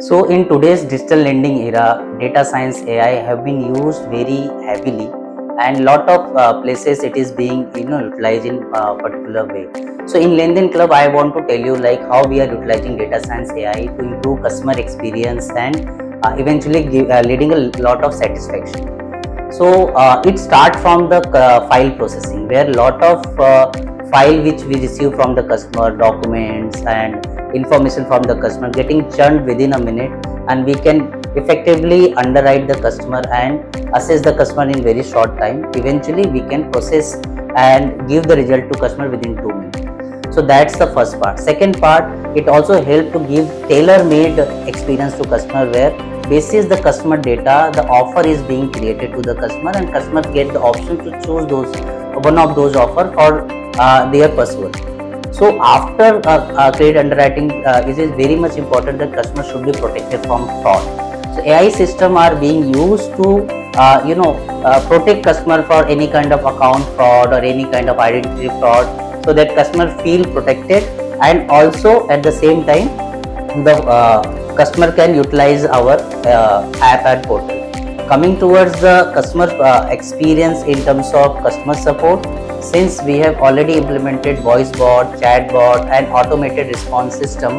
So in today's digital lending era, data science AI have been used very heavily and lot of uh, places it is being you know utilized in a particular way. So in LenDenClub, I want to tell you like how we are utilizing data science AI to improve customer experience and uh, eventually give, uh, leading a lot of satisfaction. So uh, it starts from the uh, file processing where lot of uh, file which we receive from the customer documents and information from the customer getting churned within a minute and we can effectively underwrite the customer and assess the customer in very short time. Eventually we can process and give the result to customer within 2 minutes. So that's the first part. Second part it also help to give tailor made experience to customer where basis the customer data the offer is being created to the customer and customer get the option to choose those one of those offer uh, their pursuit so after uh, uh, credit underwriting, uh, it is very much important that customers should be protected from fraud. So AI system are being used to uh, you know uh, protect customer for any kind of account fraud or any kind of identity fraud, so that customer feel protected and also at the same time the uh, customer can utilize our uh, app and portal. Coming towards the customer uh, experience in terms of customer support, since we have already implemented voice bot, chat bot and automated response system,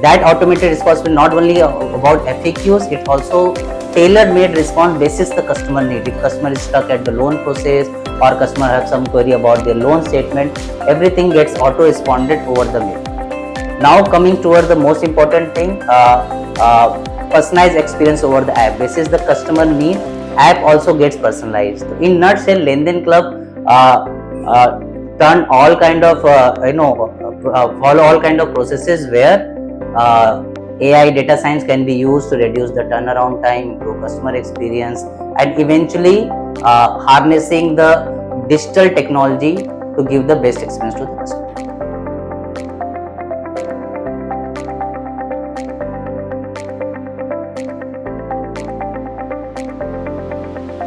that automated response will not only about FAQs, it also tailor-made response basis the customer need. If customer is stuck at the loan process or customer have some query about their loan statement, everything gets auto-responded over the mail. Now coming towards the most important thing, uh, uh, personalized experience over the app. This is the customer need. App also gets personalized. In nutshell, LenDenClub uh, uh, turn all kind of uh, you know uh, follow all kind of processes where uh, AI data science can be used to reduce the turnaround time, improve customer experience, and eventually uh, harnessing the digital technology to give the best experience to the customer.